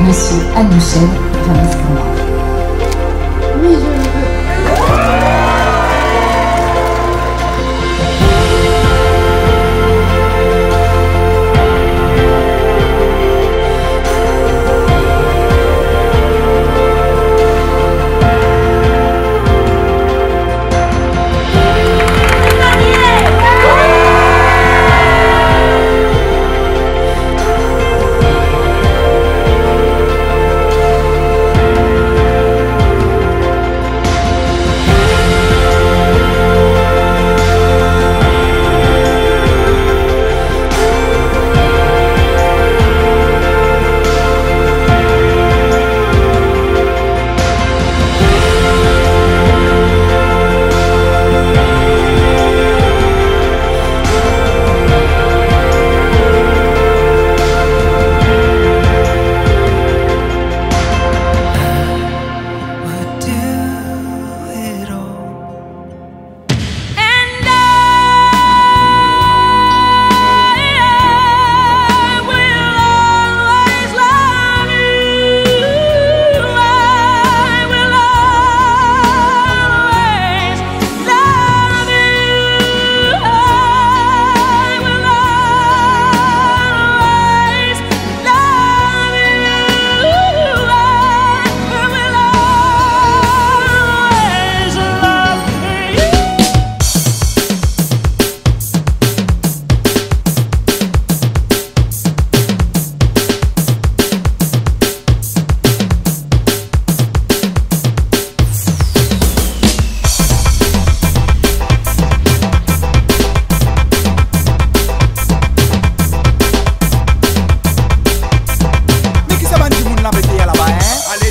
Monsieur Anne-Michel Vermescumar.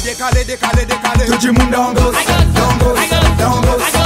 Dekale, dekale, dekale Tout di moun dangos Dangos, dangos